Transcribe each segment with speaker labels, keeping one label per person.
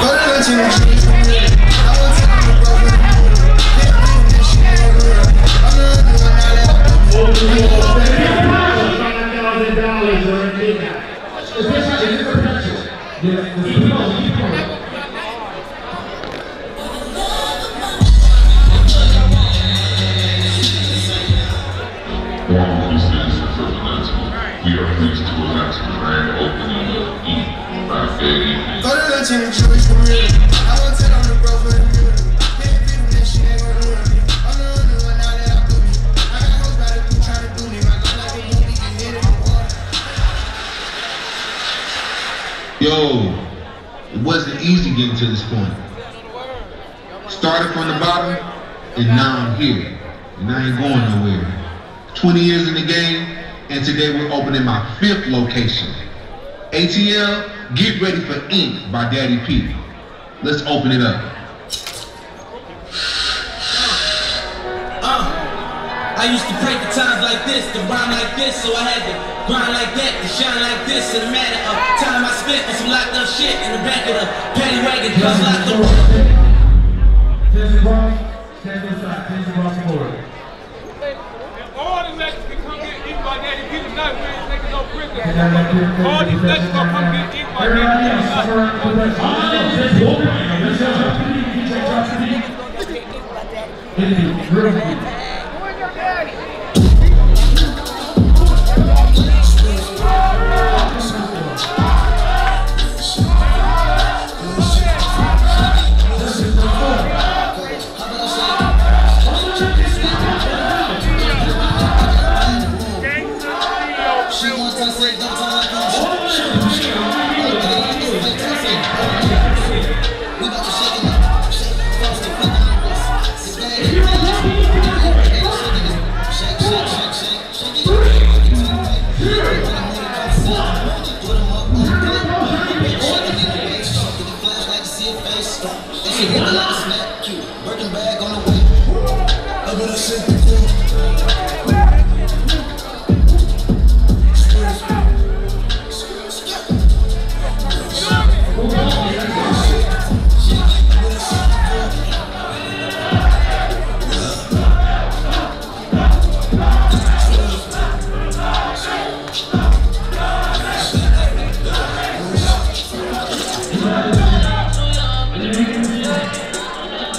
Speaker 1: Только через Yo,
Speaker 2: it wasn't easy getting to this point. Started from the bottom, and now I'm here. And I ain't going nowhere. 20 years in the game, and today we're opening my fifth location. ATL, get ready for Ink by Daddy P. Let's open it up.
Speaker 3: Uh, I used to pray for times like this, to rhyme like this, so I had to Grind like that, to shine like this in a matter of time I spent on some locked up shit in the back of the paddy wagon, cause locked up.
Speaker 4: Attention boss, stand aside, attention boss forward. All the legends can come
Speaker 3: get eaten by Daddy P tonight. We ain't taking no prisoners.
Speaker 4: All these legends gonna come get eaten by Daddy P tonight.
Speaker 3: And she hit the light, snap cute. Birkin bag on the way. Up in the shit.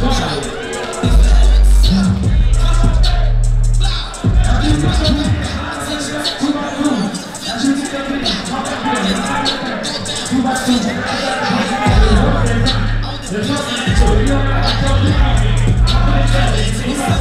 Speaker 4: Let's go.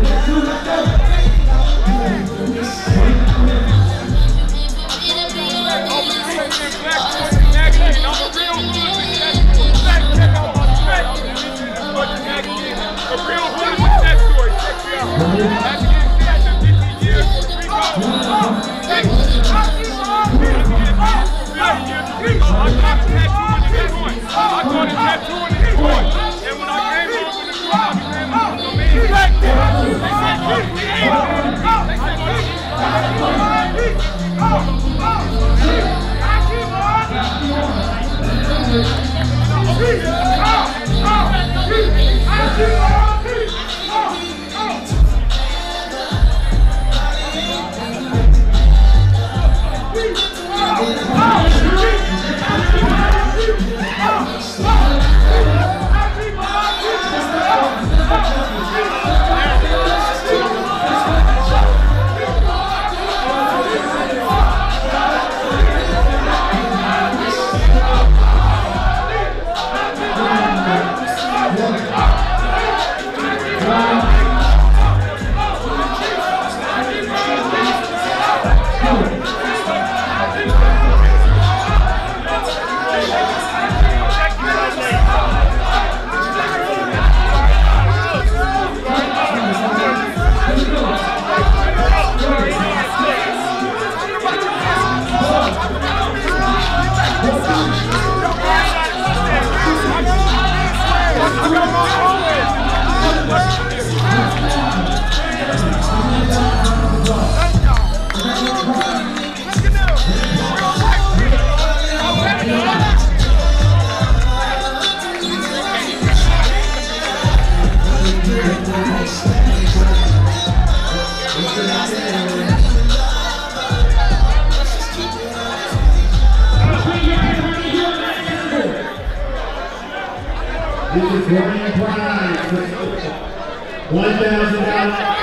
Speaker 4: This is grand
Speaker 1: prize. Thousand dollars.